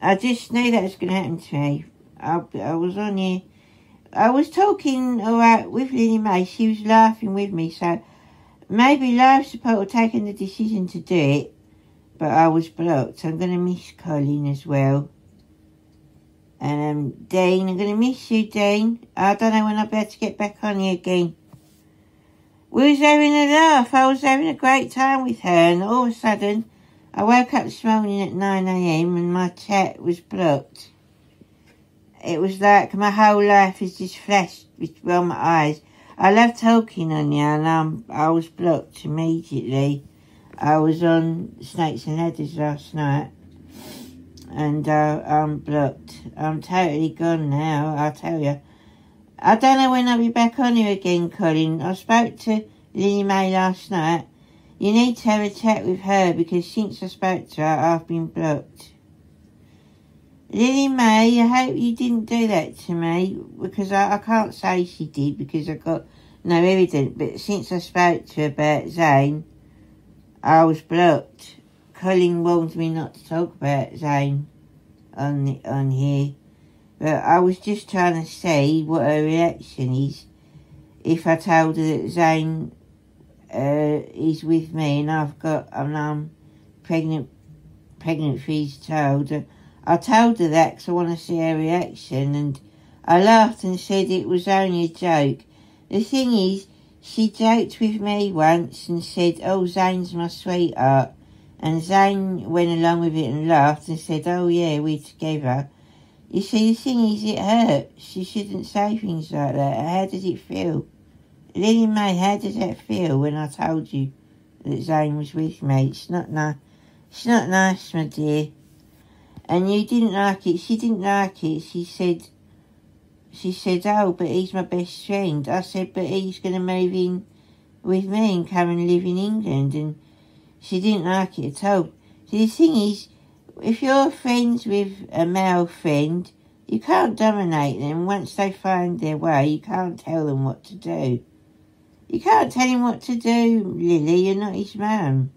I just knew that was going to happen to me. I, I was on here. I was talking alright with Lilly May. She was laughing with me, so maybe life support had taken the decision to do it, but I was blocked. I'm going to miss Colin as well. And um, Dean, I'm going to miss you, Dean. I don't know when I'll be able to get back on you again. We was having a laugh. I was having a great time with her, and all of a sudden, I woke up this morning at 9am and my chat was blocked. It was like my whole life is just flashed before my eyes. I love talking on you, and um, I was blocked immediately. I was on Snakes and Ladders last night and uh, I'm blocked. I'm totally gone now, I'll tell you. I don't know when I'll be back on here again, Colin. I spoke to Lilly May last night. You need to have a chat with her because since I spoke to her, I've been blocked. Lilly May, I hope you didn't do that to me because I, I can't say she did because I got no evidence. But since I spoke to her about Zayne, I was blocked. Colin warned me not to talk about Zayne on the, on here, but I was just trying to see what her reaction is if I told her that Zayne uh, is with me and I've got and I'm pregnant pregnant his child. I told her that because I want to see her reaction, and I laughed and said it was only a joke. The thing is, she joked with me once and said, "Oh, Zayne's my sweetheart." And Zayne went along with it and laughed and said, Oh yeah, we're together. You see, the thing is, it hurts. She shouldn't say things like that. How does it feel? Lilly May, how does that feel when I told you that Zayne was with me? It's not nice. It's not nice, my dear. And you didn't like it. She didn't like it. She said, she said, oh, but he's my best friend. I said, but he's going to move in with me and come and live in England. And she didn't like it at all. See, the thing is, if you're friends with a male friend, you can't dominate them. Once they find their way, you can't tell them what to do. You can't tell him what to do, Lilly. You're not his mum.